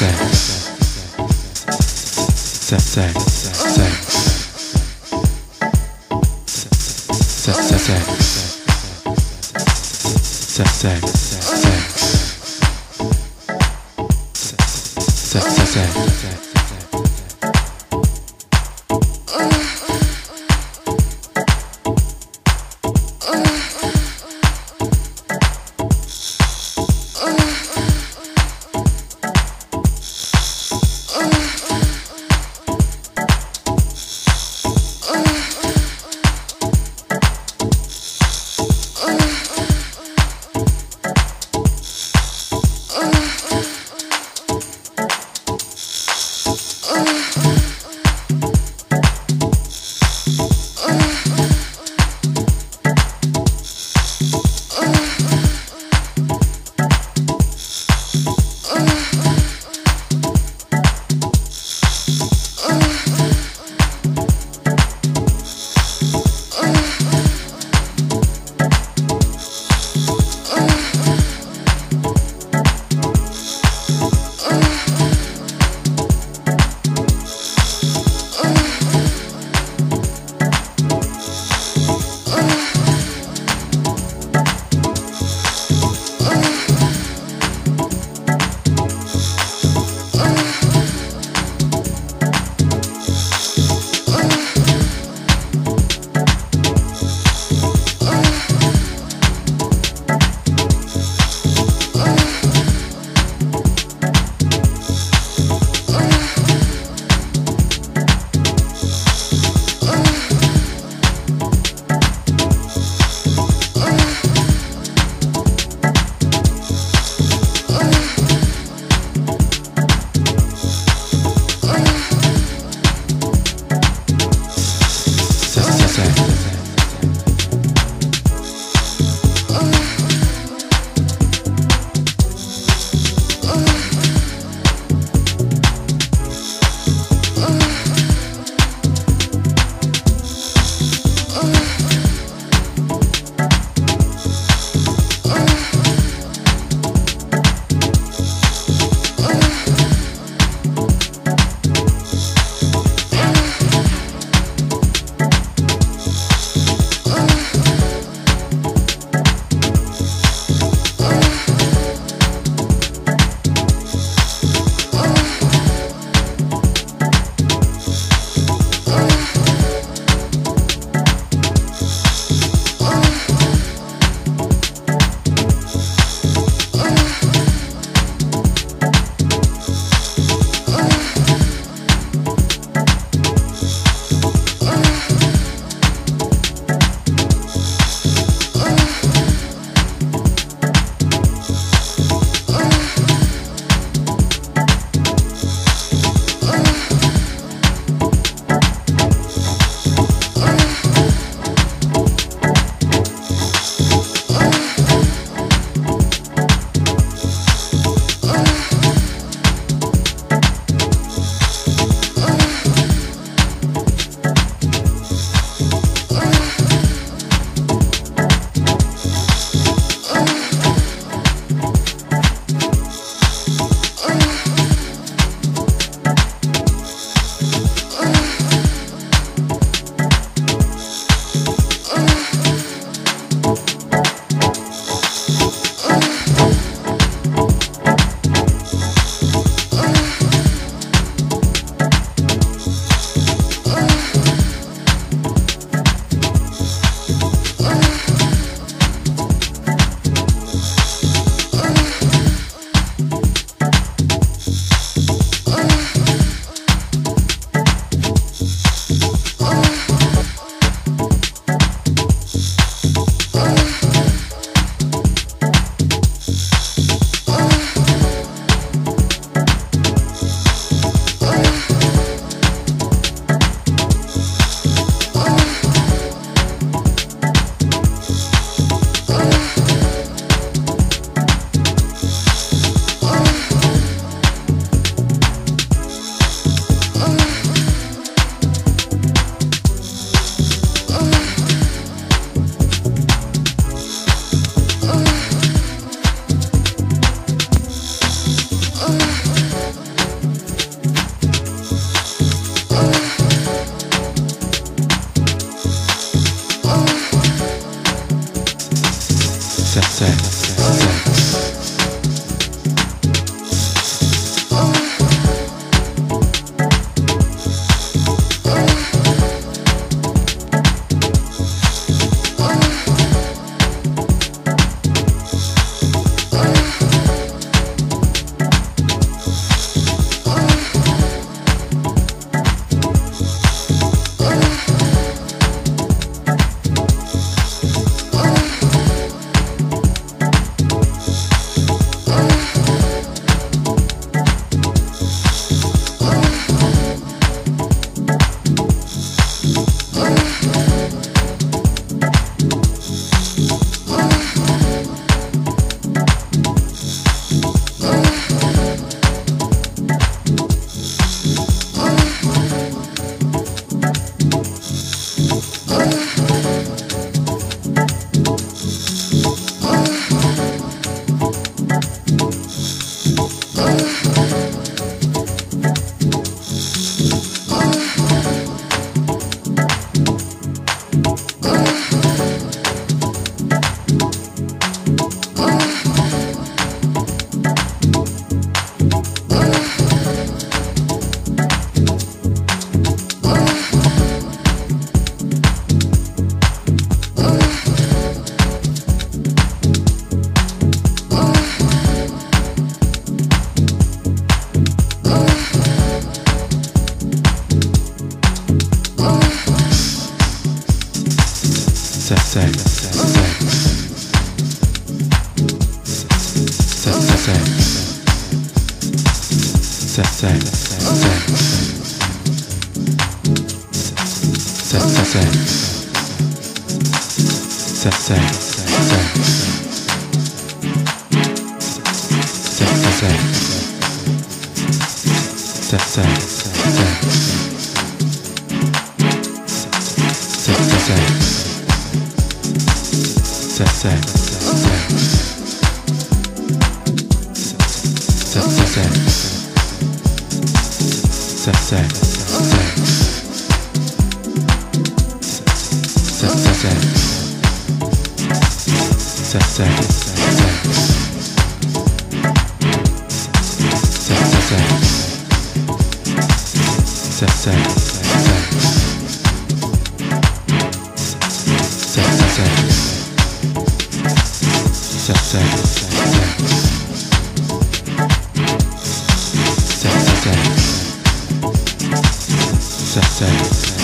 sex. Sex. Sex. Sex. Sex. Sex. 在在 sex, sex, sex, sex, sex, sex, sex, sex, sex, sex, sex, sex, sex, sex, sex, Sex. sex, sex, sex, sex, sex, sex, sex. sex, sex, sex. Sex, sex, sex. Sex, sex. sex, sex. success.